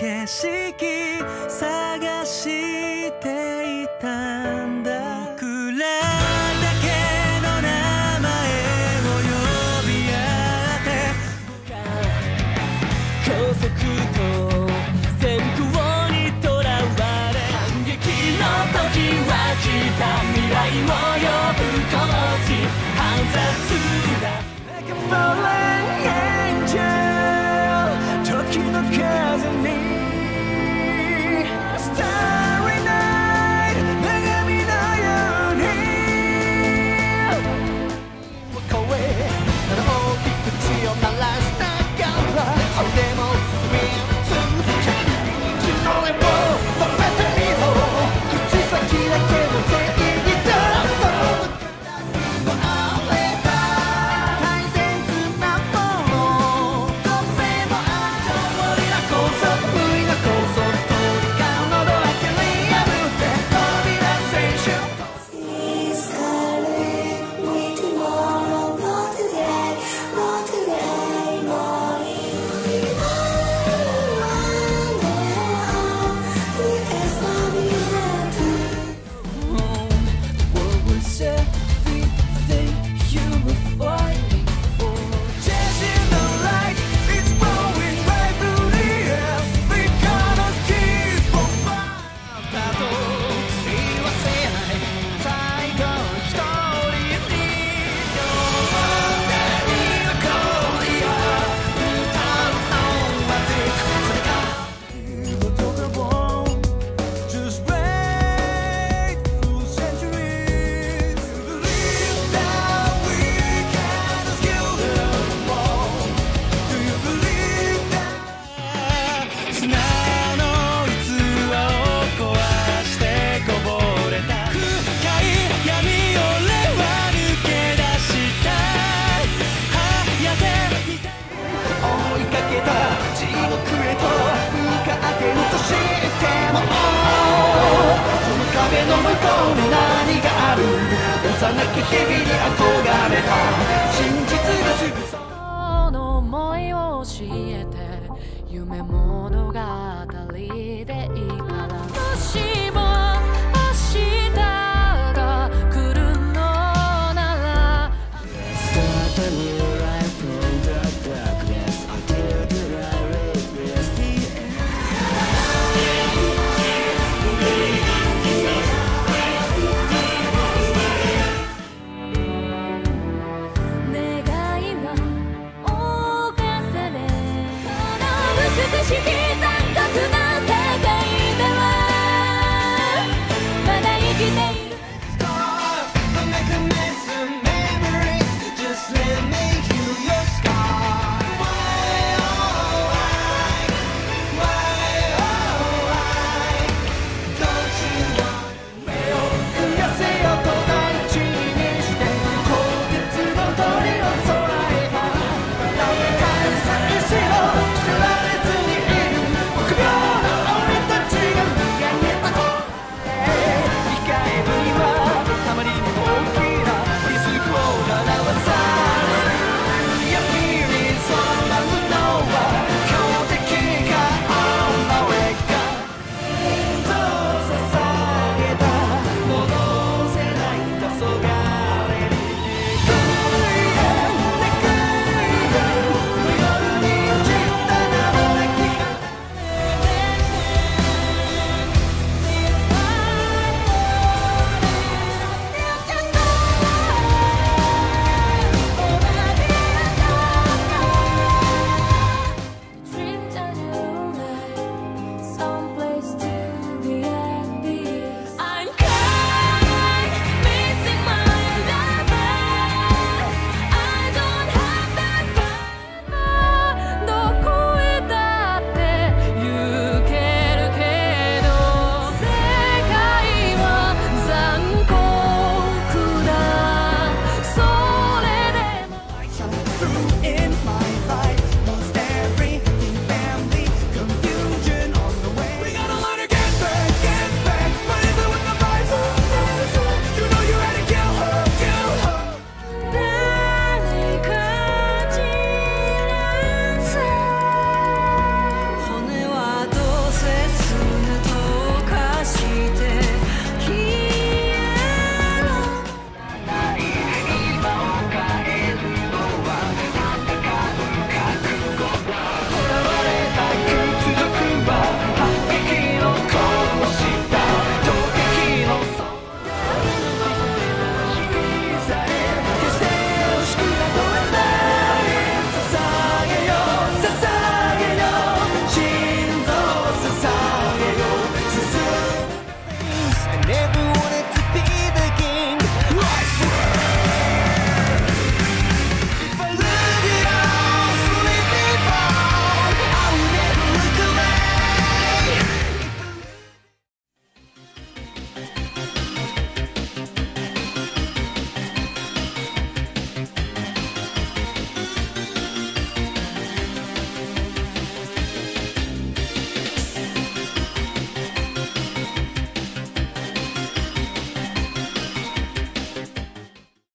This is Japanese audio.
景色探してに何がある？幼き日々に憧れた。真実がすぐその想いを教えて。夢物語。